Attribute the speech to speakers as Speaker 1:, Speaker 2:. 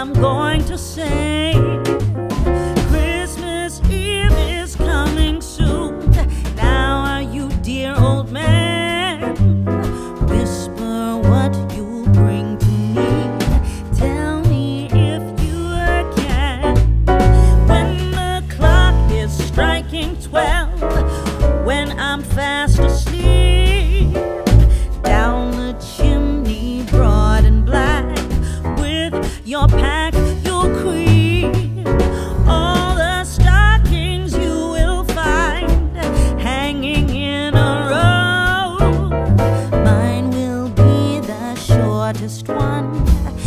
Speaker 1: I'm going to say. Christmas Eve is coming soon. Now are you dear old man? Whisper what you'll bring to me. Tell me if you can. When the clock is striking twelve When I'm fast asleep you're just one.